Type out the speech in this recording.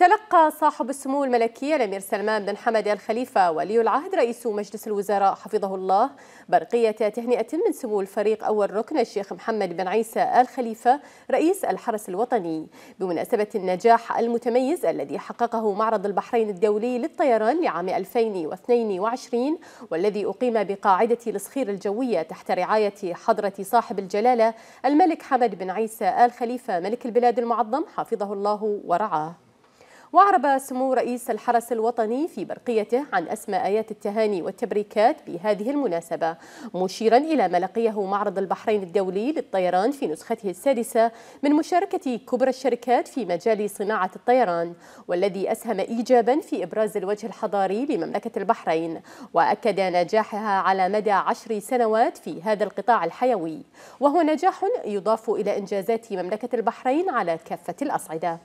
تلقى صاحب السمو الملكي الأمير سلمان بن حمد الخليفة ولي العهد رئيس مجلس الوزراء حفظه الله. برقية تهنئة من سمو الفريق أول ركن الشيخ محمد بن عيسى الخليفة رئيس الحرس الوطني. بمناسبة النجاح المتميز الذي حققه معرض البحرين الدولي للطيران لعام 2022 والذي أقيم بقاعدة الصخير الجوية تحت رعاية حضرة صاحب الجلالة الملك حمد بن عيسى الخليفة ملك البلاد المعظم حفظه الله ورعاه. وأعرب سمو رئيس الحرس الوطني في برقيته عن أسمى آيات التهاني والتبريكات بهذه المناسبة مشيرا إلى ما لقيه معرض البحرين الدولي للطيران في نسخته السادسة من مشاركة كبرى الشركات في مجال صناعة الطيران والذي أسهم إيجابا في إبراز الوجه الحضاري لمملكة البحرين وأكد نجاحها على مدى عشر سنوات في هذا القطاع الحيوي وهو نجاح يضاف إلى إنجازات مملكة البحرين على كافة الأصعدة.